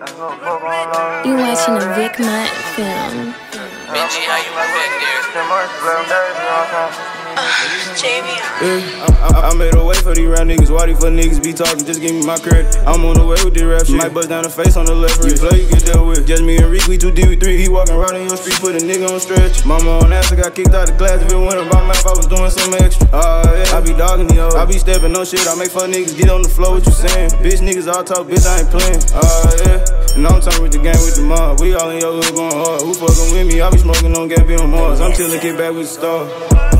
You watching a Vickmont film. Benji, how you Yeah, I, I, I made a way for these rap niggas. Why these fuck niggas be talking? Just give me my credit. I'm on the way with the rap shit. Might bust down the face on the left. You play, you get dealt with. Just me and Rick, we too deep with three. He walking right in your street, put a nigga on stretch. Mama on ass, I got kicked out the class. If it went about math, I was doing some extra. Uh, yeah. I be dogging the hoes. I be stepping on shit. I make fuck niggas get on the floor. What you saying? Bitch niggas all talk, bitch, I ain't playing. Uh, yeah. And I'm talking with the gang with the mob. We all in your hood going hard. Who fucking with me? I be smoking on Gabby on Mars. I'm chillin', get back with the star.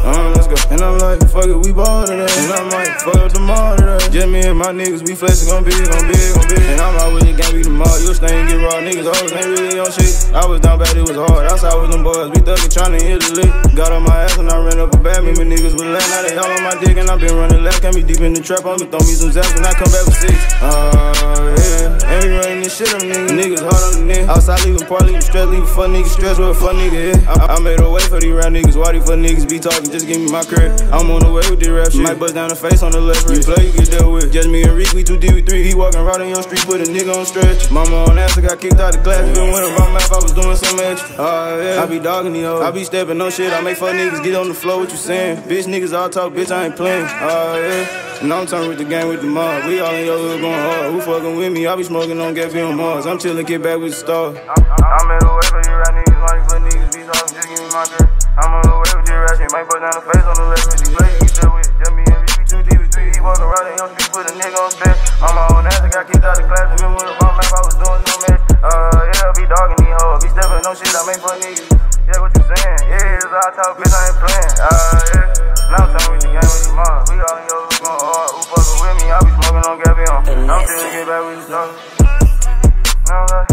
Uh, let's go. And I'm like, fuck it, we ball today. And I'm like, fuck up the mall today. Just me and my niggas, we flexin' gon' be, gon' be, gon' be. And I'm out with the gang, we the mall. You stay and get raw. Niggas always ain't really on shit. I was down bad, it was hard. Outside with them boys, we thuggin' tryna hit the lick. Got on my ass and I ran up a bad. Me, my niggas was late. Now they all on my dick and I been running left. Can't be deep in the trap. I'm gonna throw me some zaps when I come back with six. Uh, yeah. And we running this shit on niggas. Niggas hard on the neck. Outside leaving part, leaving stress, leaving fun niggas stress with a fun nigga yeah. I, I made a way for these rap niggas. Why these fuck niggas be talking? Just give me my credit. I'm on the way with the rap shit. Might bust down the face on the left. You play, you get dealt with. Just me and Rick, we 2 D, we 3. He walking right on your street, put a nigga on stretch. Mama on ass, I got kicked out the class. Been winning my map, I was doing some extra. Uh, yeah. I be dogging the hoes. I be stepping on shit. I make fuck niggas get on the floor. What you saying? Bitch niggas all talk, bitch, I ain't playing. Uh, yeah. And I'm turning with the game with the mob. We all in your hood going hard. Who fucking with me? I be smoking on Gabby on Mars. I'm chillin', get back with the star. I'm in the way for you rap niggas, money for niggas, be talking, just give my girl. I'm on the way with your shit, might put down the face on the left, with you play, you still with. Just me and Ricky, two deep, three, he walking around your street, put a nigga on step. Mama on ass, I got kicked out the class, even with a bomb I was doing no match. Uh, yeah, be dogging these hoes, be stepping no shit, I make for niggas. Yeah, what you saying? Yeah, it's all talk, bitch, I ain't playing. Uh, yeah. Now I'm talking with the gang with the mob. We all in your hood going hard. Who fucking with me? I be smoking on Gabby. I'm still get back with the dog. I'm like,